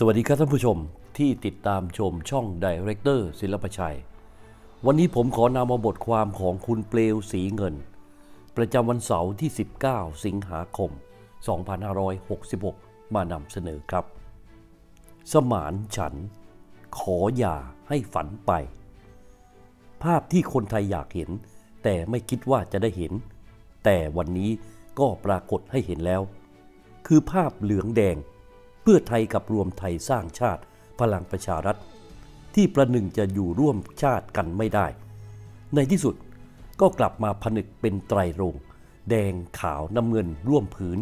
สวัสดีครับท่านผู้ชมที่ติดตามชมช่อง Director ศิลปชัย วันนี้ผมขอนำมาบทความของคุณเปลวสีเงิน ประจำวันเสาร์ที่ 19 สิงหาคม 2566 มานำเสนอครับ สมานฉันท์ ขออย่าให้ฝันไป ภาพที่คนไทยอยากเห็น แต่ไม่คิดว่าจะได้เห็น แต่วันนี้ก็ปรากฏให้เห็นแล้ว คือภาพเหลืองแดง พื่อไทยกับรวมไทยสร้างชาติพลังประชารัฐ ที่ประหนึ่งจะอยู่ร่วมชาติกันไม่ได้ ในที่สุดก็กลับมาผนึกเป็นไตรรงแดงขาวน้ำเงินร่วมผืน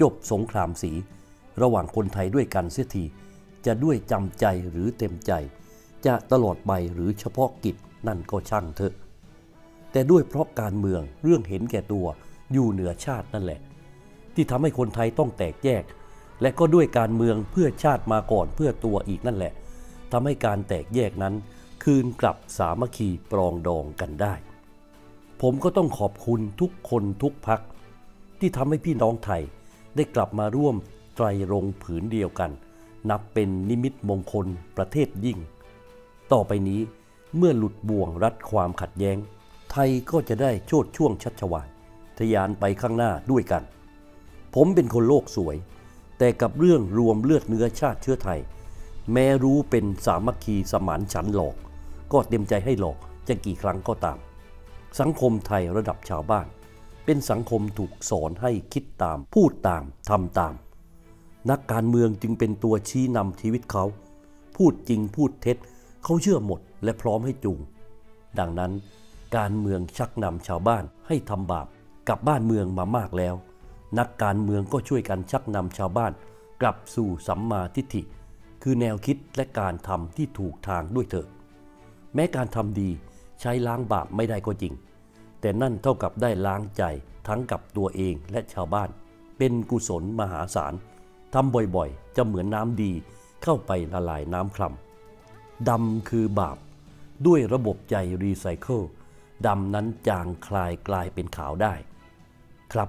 จบสงครามสี ระหว่างคนไทยด้วยกันเสียทีจะด้วยจำใจหรือเต็มใจ จะตลอดไปหรือเฉพาะกิจนั่นก็ช่างเถอะ แต่ด้วยเพราะการเมืองเรื่องเห็นแก่ตัวอยู่เหนือชาตินั่นแหละ ที่ทำให้คนไทยต้องแตกแยก และก็ด้วยการเมืองเพื่อชาติมาก่อนเพื่อตัวอีกนั่นแหละทำให้การแตกแยกนั้น คืนกลับสามัคคีปรองดองกันได้ ผมก็ต้องขอบคุณทุกคนทุกพัก ที่ทำให้พี่น้องไทยได้กลับมาร่วมไตรรงผืนเดียวกัน นับเป็นนิมิตมงคลประเทศยิ่ง ต่อไปนี้เมื่อหลุดบ่วงรัดความขัดแย้ง ไทยก็จะได้โชดช่วงชัชวาลทะยานไปข้างหน้าด้วยกัน ผมเป็นคนโลกสวย แต่กับเรื่องรวมเลือดเนื้อชาติเชื้อไทย แม้รู้เป็นสามัคคีสมานฉันท์หลอก ก็เต็มใจให้หลอกจะกี่ครั้งก็ตาม สังคมไทยระดับชาวบ้าน เป็นสังคมถูกสอนให้คิดตาม พูดตามทำตาม นักการเมืองจึงเป็นตัวชี้นำชีวิตเขา พูดจริงพูดเท็จ เขาเชื่อหมดและพร้อมให้จูง ดังนั้นการเมืองชักนำชาวบ้านให้ทำบาปกับบ้านเมืองมามากแล้ว นักการเมืองก็ช่วยกันชักนำชาวบ้าน กลับสู่สัมมาทิฏฐิ คือแนวคิดและการทำที่ถูกทางด้วยเถิดแม้การทำดีใช้ล้างบาปไม่ได้ก็จริง แต่นั่นเท่ากับได้ล้างใจทั้งกับตัวเองและชาวบ้าน เป็นกุศลมหาศาลทำบ่อยๆ จะเหมือนน้ำดีเข้าไปละลายน้ำคลำดำคือบาป ด้วยระบบใจรีไซเคิลดำนั้นจางคลายกลายเป็นขาวได้ ครับ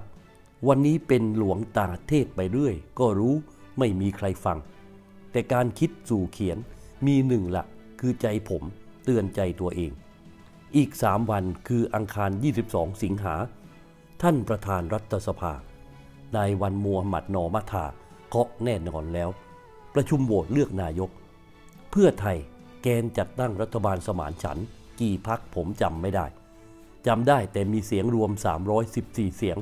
วันนี้เป็นหลวงตาเทศไปเรื่อย ก็รู้ไม่มีใครฟัง แต่การคิดสู่เขียนมีหนึ่งละคือใจผมเตือนใจตัวเอง อีกสามวันคืออังคาร 22 สิงหา ท่านประธานรัฐสภา นายวันมัวหมัดนอมัทาเคาะแน่นอนแล้ว ประชุมโหวตเลือกนายก เพื่อไทยแกนจัดตั้งรัฐบาลสมานฉันท์กี่พักผมจำไม่ได้จำได้แต่มีเสียงรวม 314 เสียง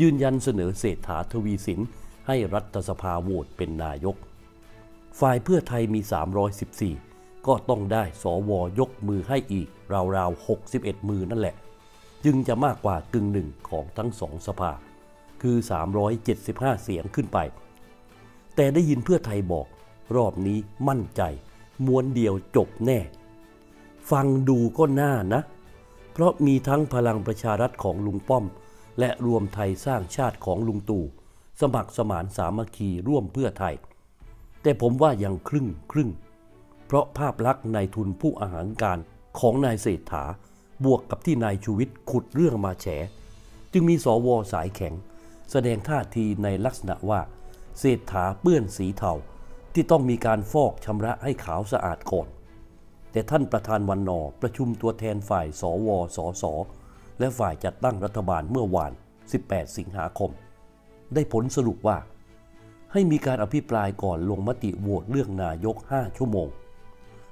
ยืนยันเสนอเศรษฐาทวีสิน ให้รัฐสภาโหวตเป็นนายก ฝ่ายเพื่อไทยมี 314 ก็ต้องได้สวยกมือให้อีก ราวๆ 61 มือนั่นแหละ จึงจะมากกว่ากึ่งหนึ่งของทั้งสองสภา คือ 375 เสียงขึ้นไป แต่ได้ยินเพื่อไทยบอก รอบนี้มั่นใจม้วนเดียวจบแน่ ฟังดูก็น่านะ เพราะมีทั้งพลังประชารัฐของลุงป้อม และรวมไทยสร้างชาติของลุงตู่สมัครสมานสามัคคีร่วมเพื่อไทย แต่ผมว่ายังครึ่งครึ่ง เพราะภาพลักษณ์นายทุนผู้อาหารการของนายเศรษฐา บวกกับที่นายชูวิทย์ขุดเรื่องมาแฉ จึงมีสวสายแข็ง แสดงท่าทีในลักษณะว่า เศรษฐาเปื้อนสีเทาที่ต้องมีการฟอกชำระให้ขาวสะอาดก่อน แต่ท่านประธานวันนอประชุมตัวแทนฝ่ายสวสส และฝ่ายจัดตั้งรัฐบาลเมื่อวาน 18 สิงหาคม ได้ผลสรุปว่า ให้มีการอภิปรายก่อนลงมติโหวตเลือกนายก 5 ชั่วโมง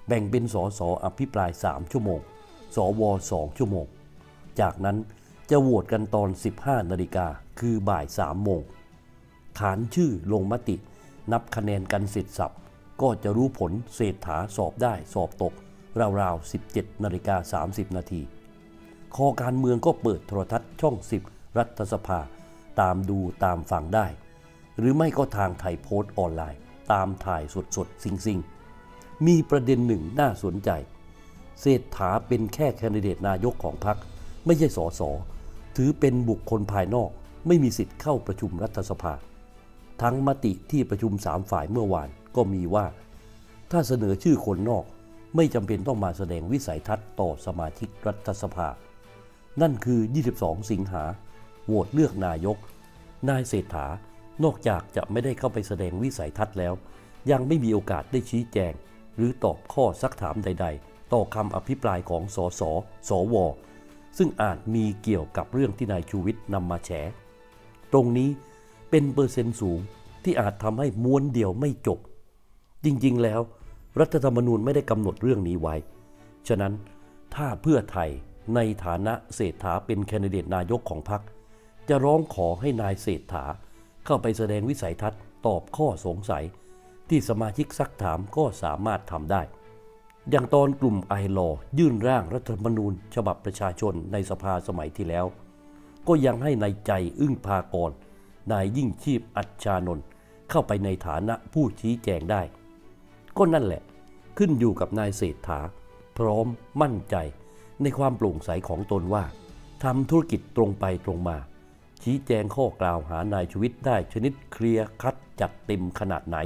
แบ่งเป็นสสอภิปราย 3 ชั่วโมง สว 2 ชั่วโมง จากนั้นจะโหวตกันตอน 15 นาฬิกาคือบ่าย 3 โมง ขานชื่อลงมติ นับคะแนนกันเสร็จสับ ก็จะรู้ผลเศรษฐาสอบได้สอบตก ราวๆ 17 นาฬิกา 30 นาที คอการเมืองก็เปิดโทรทัศน์ช่อง 10 รัฐสภา ตามดูตามฟังได้ หรือไม่ก็ทางไทยโพสต์ออนไลน์ ตามถ่ายสดๆซิงๆมีประเด็นหนึ่งน่าสนใจ เศรษฐาเป็นแค่แคนดิเดตนายกของพรรคไม่ใช่สสถือเป็นบุคคลภายนอกไม่มีสิทธิ์เข้าประชุมรัฐสภา ทั้งมติที่ประชุมสามฝ่ายเมื่อวานก็มีว่า ถ้าเสนอชื่อคนนอกไม่จำเป็นต้องมาแสดงวิสัยทัศน์ต่อสมาชิกรัฐสภา นั่นคือ 22 สิงหาโหวตเลือกนายก นายเศรษฐานอกจากจะไม่ได้เข้าไปแสดงวิสัยทัศน์แล้ว ยังไม่มีโอกาสได้ชี้แจง หรือตอบข้อซักถามใด ๆ ต่อคำอภิปรายของสสสว ซึ่งอาจมีเกี่ยวกับเรื่องที่นายชูวิทย์นำมาแฉ ตรงนี้เป็นเปอร์เซ็นต์สูงที่อาจทำให้ม้วนเดียวไม่จบ จริงๆแล้ว รัฐธรรมนูญไม่ได้กำหนดเรื่องนี้ไว้ ฉะนั้นถ้าเพื่อไทย ในฐานะเศรษฐาเป็นแคนดิเดตนายกของพรรคจะร้องขอให้นายเศรษฐาเข้าไปแสดงวิสัยทัศน์ตอบข้อสงสัย ที่สมาชิกซักถามก็สามารถทำได้ อย่างตอนกลุ่มไอรอยื่นร่างรัฐธรรมนูญ ฉบับประชาชนในสภาสมัยที่แล้ว ก็ยังให้ในายใจอึ้งพากรนายยิ่งชีพอัจฉานนท์เข้าไปในฐานะผู้ชี้แจงได้ ก็นั่นแหละ ขึ้นอยู่กับนายเศรษฐา พร้อมมั่นใจ ในความโปร่งใสของตนว่าทำธุรกิจตรงไปตรงมา ชี้แจงข้อกล่าวหานายชวิตได้ชนิดเคลียร์คัดจัดเต็มขนาดไหน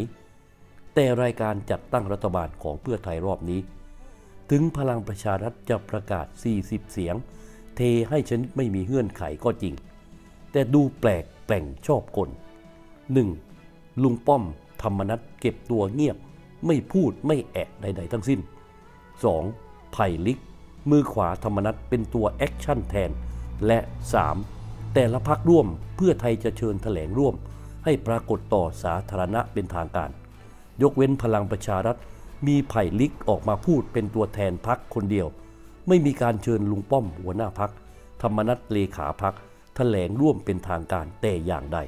แต่รายการจัดตั้งรัฐบาลของเพื่อไทยรอบนี้ ถึงพลังประชารัฐจะประกาศ 40 เสียง เทให้ชนิดไม่มีเงื่อนไขก็จริง แต่ดูแปลกแปร่งชอบกล 1. ลุงป้อมธรรมนัสเก็บตัวเงียบ ไม่พูดไม่แอะใด ๆ ทั้งสิ้น 2. ไผ่ลิก มือขวาธรรมนัสเป็นตัว action แทน และ 3. แต่ละพรรคร่วมเพื่อไทยจะเชิญแถลงร่วม ให้ปรากฏต่อสาธารณะเป็นทางการ ยกเว้นพลังประชารัฐ มีไผ่ลิกออกมาพูดเป็นตัวแทนพรรคคนเดียว ไม่มีการเชิญลุงป้อมหัวหน้าพักธรรมนัตเลขาพักแถลงร่วมเป็นทางการแต่อย่างใด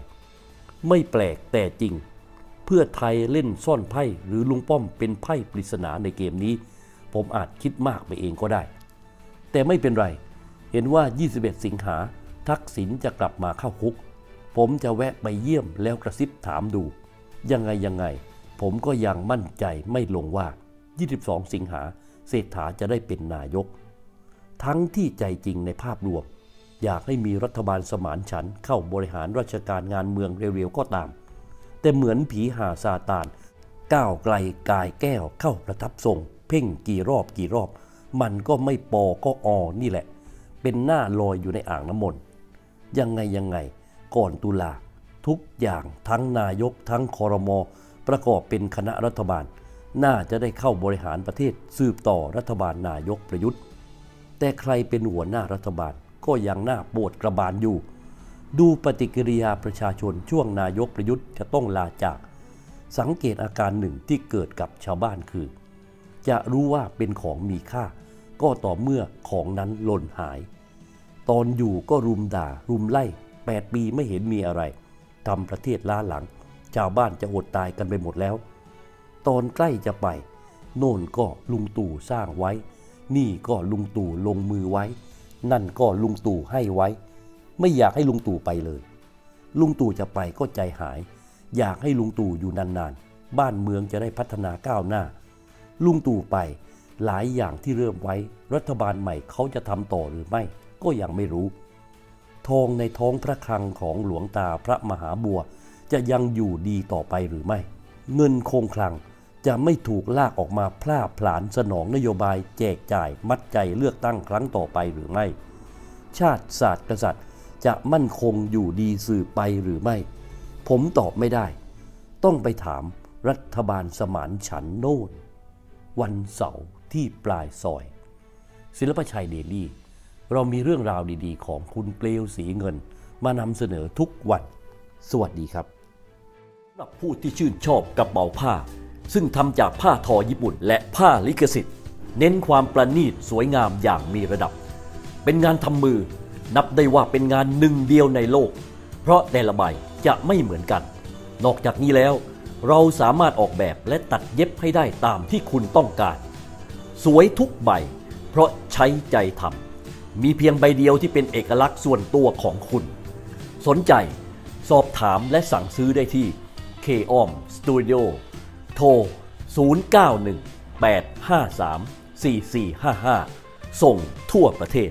ไม่แปลกแต่จริง เพื่อไทยเล่นซ่อนไพ่หรือลุงป้อมเป็นไพ่ปริศนาในเกมนี้ ผมอาจคิดมากไปเองก็ได้ แต่ไม่เป็นไร เห็นว่า 21 สิงหา ทักษิณจะกลับมาเข้าคุก ผมจะแวะไปเยี่ยมแล้วกระซิบถามดู ยังไงยังไง ผมก็ยังมั่นใจไม่ลงว่า 22 สิงหาเศรษฐาจะได้เป็นนายก ทั้งที่ใจจริงในภาพรวม อยากให้มีรัฐบาลสมานฉันท์เข้าบริหารราชการงานเมืองเร็วๆก็ตาม แต่เหมือนผีหาซาตานก้าวไกลกายแก้วเข้าประทับทรง เพ่งกี่รอบกี่รอบ มันก็ไม่ปอก็อนี่แหละ เป็นหน้าลอยอยู่ในอ่างน้ำมนต์ยังไงยังไง ก่อนตุลา ทุกอย่างทั้งนายกทั้งคอรมอประกอบเป็นคณะรัฐบาล น่าจะได้เข้าบริหารประเทศสืบต่อรัฐบาลนายกประยุทธ์ แต่ใครเป็นหัวหน้ารัฐบาลก็ยังหน้าปวดกระบาลอยู่ ดูปฏิกิริยาประชาชนช่วงนายกประยุทธ์จะต้องลาจาก สังเกตอาการหนึ่งที่เกิดกับชาวบ้านคือ จะรู้ว่าเป็นของมีค่า ก็ต่อเมื่อของนั้นหล่นหาย ตอนอยู่ก็รุมด่า รุมไล่ 8 ปีไม่เห็นมีอะไรทำประเทศล้าหลัง ชาวบ้านจะอดตายกันไปหมดแล้ว ตอนใกล้จะไป โน่นก็ลุงตู่สร้างไว้ นี่ก็ลุงตู่ลงมือไว้ นั่นก็ลุงตู่ให้ไว้ ไม่อยากให้ลุงตู่ไปเลย ลุงตู่จะไปก็ใจหาย อยากให้ลุงตู่อยู่นานๆ บ้านเมืองจะได้พัฒนาก้าวหน้า ลุงตู่ไป หลายอย่างที่เริ่มไว้ รัฐบาลใหม่เขาจะทำต่อหรือไม่ก็ยังไม่รู้ ทองในท้องพระคลังของหลวงตาพระมหาบัว จะยังอยู่ดีต่อไปหรือไม่ เงินคงคลังจะไม่ถูกลากออกมาพล่าผลาญสนองนโยบายแจกจ่ายมัดใจเลือกตั้งครั้งต่อไปหรือไม่ ชาติศาสตร์กษัตริย์จะมั่นคงอยู่ดีสืบไปหรือไม่ ผมตอบไม่ได้ ต้องไปถามรัฐบาลสมานฉันโน่นวันเสาร์ ที่ปลายซอย ศิลปชัยเดลี่ เรามีเรื่องราวดีๆ ของคุณเปลวสีเงิน มานำเสนอทุกวัน สวัสดีครับสำหรับผู้ที่ชื่นชอบกระเป๋าผ้า ซึ่งทำจากผ้าทอญี่ปุ่น และผ้าลิขสิทธิ์ เน้นความประณีตสวยงามอย่างมีระดับ เป็นงานทำมือ นับได้ว่าเป็นงานหนึ่งเดียวในโลก เพราะแต่ละใบจะไม่เหมือนกัน นอกจากนี้แล้วเราสามารถออกแบบและตัดเย็บให้ได้ตามที่คุณต้องการ สวยทุกใบ เพราะใช้ใจทำมีเพียงใบเดียวที่เป็นเอกลักษณ์ส่วนตัวของคุณ สนใจสอบถามและสั่งซื้อได้ที่ k o m Studio โทร 091 853 4455 ส่งทั่วประเทศ